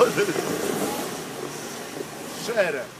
podre. Cheira.